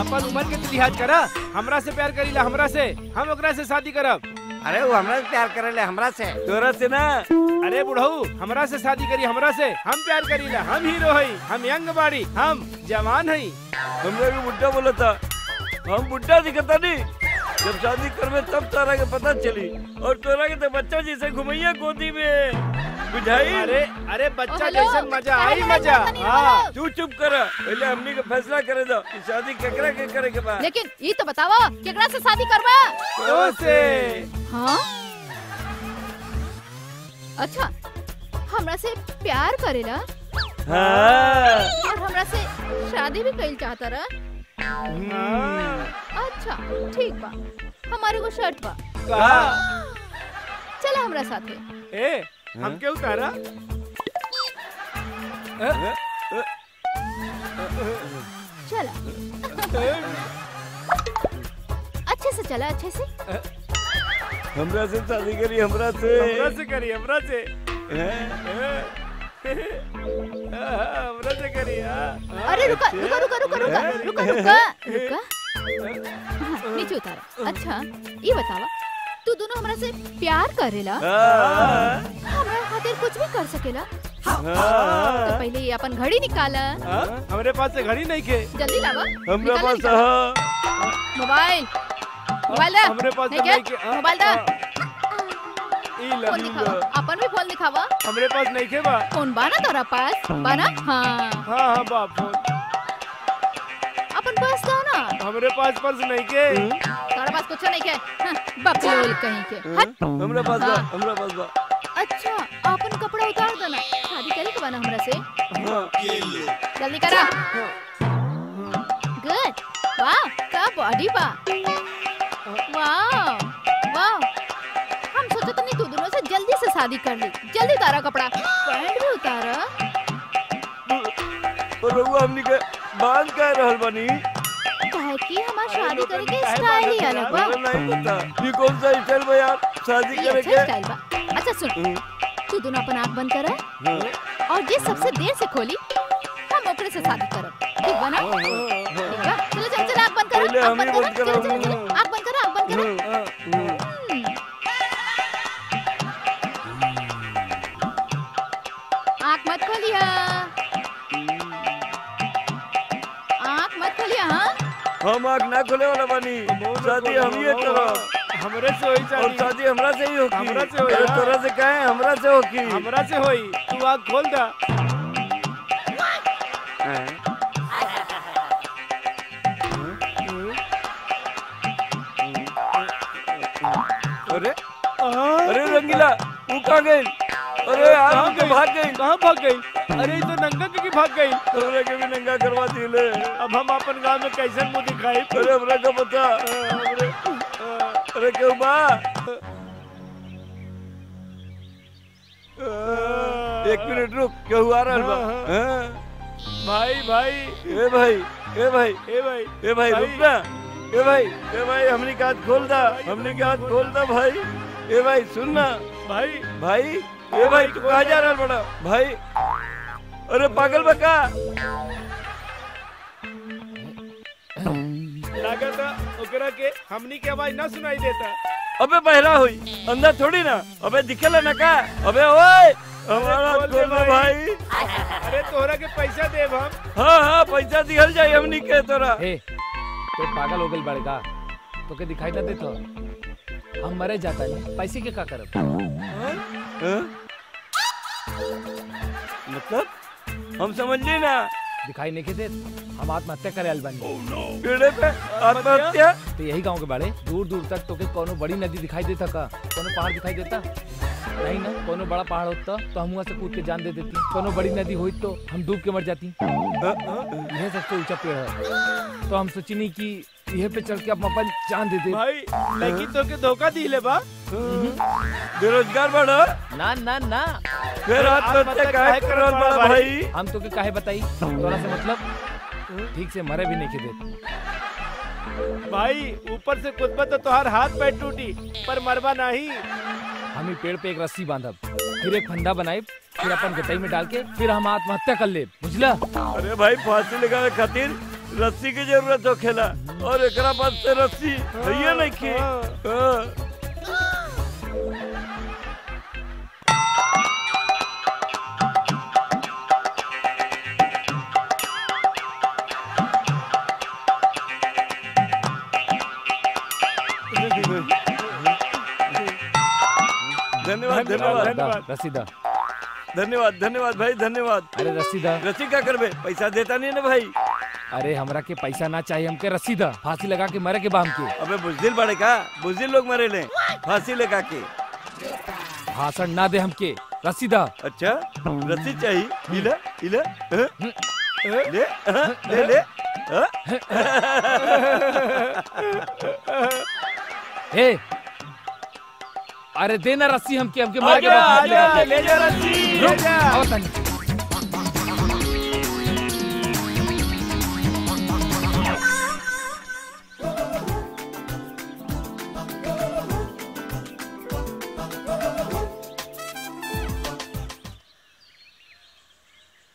अपन उम्र के तू लिहाज करा हमरा से प्यार करीला हमरा से। हम ओकरा से शादी करब। अरे वो हमरा से प्यार करे ले हमरा से। तोरा से ना। अरे बुढ़ऊ हमरा से शादी करी हमरा से। हम प्यार करीला हम हीरो हई हम यंग बाड़ी हम जवान हई। हमरा के बुड्ढा बोला था। हम बुड्ढा दिखता नहीं। जब शादी करबे तब तोरा के पता चली। और तोरा के तो बच्चा जैसे घुमैया गोदी में। बुझाई? अरे अरे बच्चा जैसन मज़ा आई मज़ा। हाँ हो? तू चुप कर पहले हमनी के फैसला करे दो शादी केकरा के करे के बा लेकिन ये तो बतावा केकरा से शादी करवा? तो से हाँ? अच्छा हमरा से प्यार करेला हाँ। और हमरा से शादी भी कइल चाहता रहा। अच्छा ठीक बा। हमारे को शर्त बा। चला हमरा साथे। ए हम क्यों उतारा? चला। अच्छे से चला अच्छे से। हमरा से शादी करी हमरा से। हमरा से करी हमरा से। हमरा से करी हाँ। अरे रुका रुका रुका रुका रुका रुका रुका रुका। हाँ, नीचे उतारा। अच्छा ये बतावा तू दोनों हमरा से प्यार करेला हाँ कुछ भी कर सकेला तो हाँ। पहले ये अपन घड़ी निकाला हाँ? हमरे पास से घड़ी नहीं के। जल्दी लावा हमरा पास हाँ। मोबाइल। मोबाइल दा। हमरे पास नहीं तो के हाँ, मोबाइल दा। हाँ। अपन भी फ़ोन दिखावा हमरे पास नहीं के बा। फ़ोन बाना तोरा पास? बाना हाँ। हाँ हाँ बाप फ़ोन। अपन पास दो ना? हमरे पास पर्स नहीं के। तोरा पास कुछ नहीं के। हाँ, बकलोल कहीं के। हट। हमरा पास बा हाँ। हमरा पास बा। अच्छा। बना हमरा से। हाँ। जल्दी करा। गुड वाह क्या बॉडी बा। वाह वाह हम सोचे तो तू दोनों से जल्दी से शादी कर ली। जल्दी उतारा कपड़ा। पैंट भी उतारा। और रघुआ हमनी के बाँध कह रहल बनी? काहे कि हमार शादी करे के स्टाइल ही अलग बा। नहीं पता। ये कौन सा स्टाइल बा यार? शादी करे अच्छा के? अच्छा सुन तू दोनों अपन आँख बंद करा। और ये सबसे देर से खोली हम ओकरे से शादी करब ठीक बना हाँ, हाँ, हाँ, चलो चलो चलो आप बंद करो आप बंद करो आप बंद करो आप बंद करो। आँख मत खोलिया आँख मत खोलिया हाँ। हम आँख ना खोले वाला बनी शादी हम ये करो। हमरे से होई और शादी हमरा से ही होगी हमरा से होई, हाँ। तोरा से कहे हमरा से होगी हमरा से होई तू आँख खोल दा। अरे अरे रंगीला तू कहाँ गई अरे यार कहाँ तो? भाग गई कहाँ भाग गई अरे तो नंगा के भाग गई तोरे के भी नंगा करवा दिले। अब हम अपन गाँव में कैसे मुँह दिखाई? अरे हमरा का पता? अरे क्यों बा एक मिनट रुक क्यों आ रहा बा हाँ? भाई भाई। ए भाई ए भाई ए भाई ए भाई। रुक ना। ए भाई ए भाई हमने का हाथ खोल दा हमने का हाथ खोल दा भाई। ए भाई सुन ना। भाई। भाई ए भाई तू कहाँ जा रहा है बड़ा भाई अरे पागल बका। लागत ओकरा के हमनी के आवाज़ ना सुनाई देता। अबे बहरा हुई अंदर थोड़ी ना। अबे दिखेला ना का? अबे ओए हमारा खोल दे भाई। अरे तोहरा के पैसा देब हम। हाँ हाँ पैसा दिहल जाए हमनी के तोरा। हे तो पागल हो गल बड़का। तो के दिखाई ना देतो हम मरे जाता नहीं पैसे के का करब? हाँ? मतलब? हम समझ ली ना। दिखाई नहीं के देत हम आत्महत्या करे अलबन आत्महत्या? तो यही गाँव के बारे दूर दूर तक तो के कोनो बड़ी नदी दिखाई देता का कोनो पहाड़ दिखाई देता? नहीं ना कोनो बड़ा पहाड़ होता तो हम वहाँ से कूद के जान दे देती। कोनो बड़ी नदी हुई तो हम डूब के मर जाती। यह सबसे ऊँचा पेड़ है। तो हम सोची नहीं कि यह पे चल के अब अपन जान दे दे। भाई लड़की तो के धोखा दी ले बा। बेरोजगार बड़ा ना। ना ना फिर आत्महत्या काहे करल बड़ा भाई? हम तो के काहे बताई? तोरा से मतलब ठीक से मरे भी नहीं के देते भाई ऊपर से कुदबत तो तोहार हाथ पैर टूटी पर मरबा नहीं। हम ही पेड़ पे एक रस्सी बांधब। फिर एक फंदा बनाए फिर अपन गटाई में डाल के फिर हम आत्महत्या कर ले। बुझला? अरे भाई फांसी लगावे खातिर रस्सी की ज़रूरत हो खेला और एक पास से रस्सी है नहीं की। धन्यवाद धन्यवाद। रसीदा। धन्यवाद धन्यवाद भाई धन्यवाद। अरे रसीदा। रस्सी क्या करबे पैसा देता नहीं है ना भाई? अरे हमरा के पैसा ना चाहिए हमके रसीदा। फांसी लगा के मरे के बाम के। अबे बुजदिल बड़े का? बुजदिल लोग मरे ले फांसी लगा के। भाषण ना दे हमके। रसीदा। अच्छा रस्सी चाहिए। इला इला हाँ? ले हाँ? ले ले हाँ? अरे देना रस्सी हमके हमके हम के फांसी लगा आजा के। ले जा रस्सी ले जा और तनी।